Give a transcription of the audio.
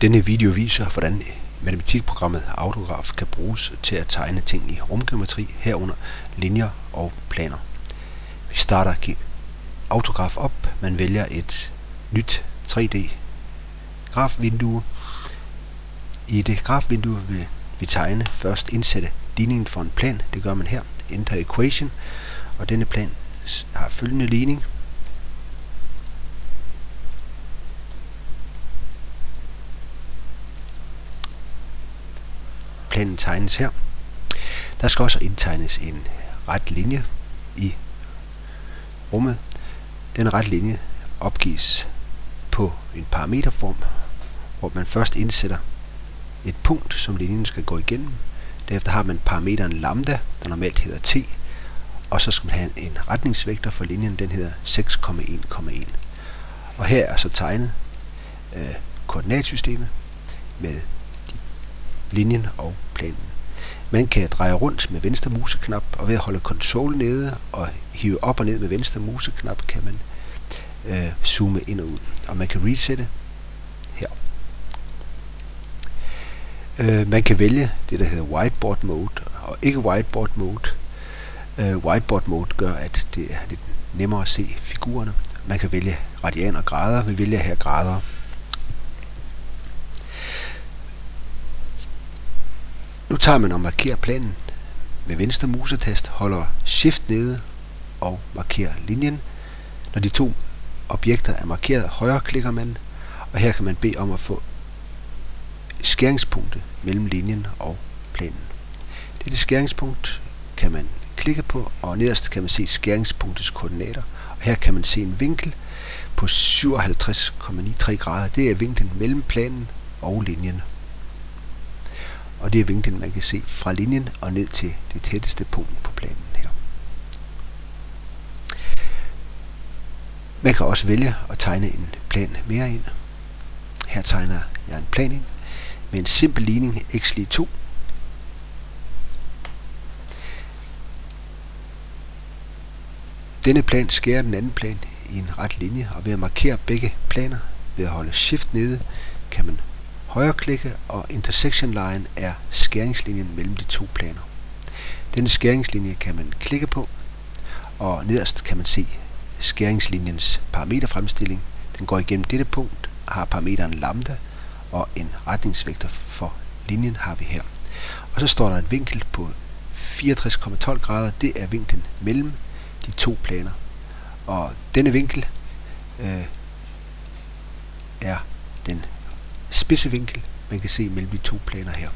Denne video viser, hvordan matematikprogrammet Autograph kan bruges til at tegne ting i rumgeometri, herunder linjer og planer. Vi starter Autograph op. Man vælger et nyt 3D grafvindue. I det grafvindue vil vi tegne først indsætte ligningen for en plan. Det gør man her. Enter equation. Og denne plan har følgende ligning. Planen tegnes her. Der skal også indtegnes en ret linje i rummet. Den ret linje opgives på en parameterform, hvor man først indsætter et punkt, som linjen skal gå igennem. Derefter har man parameteren lambda, der normalt hedder t, og så skal man have en retningsvektor for linjen, den hedder 6,1,1. Og her er så tegnet øh, koordinatsystemet med linjen og planen. Man kan dreje rundt med venstre museknap, og ved at holde kontrol nede og hive op og ned med venstre museknap, kan man øh, zoome ind og ud. Og man kan resette her. Øh, man kan vælge det, der hedder whiteboard mode, og ikke whiteboard mode. Øh, whiteboard mode gør, at det er lidt nemmere at se figurerne. Man kan vælge radianer og grader. Vi vælger her grader. Nu tager man og markerer planen med venstre musetast, holder shift nede og markerer linjen. Når de to objekter er markeret, højre klikker man, og her kan man bede om at få skæringspunktet mellem linjen og planen. Dette skæringspunkt kan man klikke på, og nederst kan man se skæringspunktets koordinater. Og her kan man se en vinkel på 57,93 grader. Det er vinklen mellem planen og linjen og det er vinklen, man kan se fra linjen og ned til det tætteste punkt på planen her. Man kan også vælge at tegne en plan mere ind. Her tegner jeg en plan ind med en simpel ligning x lige 2. Denne plan skærer den anden plan i en ret linje, og ved at markere begge planer ved at holde shift nede, kan man Højreklikke og intersection line er skæringslinjen mellem de to planer. Denne skæringslinje kan man klikke på, og nederst kan man se skæringslinjens parameterfremstilling. Den går igennem dette punkt, har parameteren lambda, og en retningsvektor for linjen har vi her. Og så står der en vinkel på 64,12 grader. Det er vinklen mellem de to planer. Og denne vinkel øh, er den spidse vinkel, man kan se mellem de to planer her.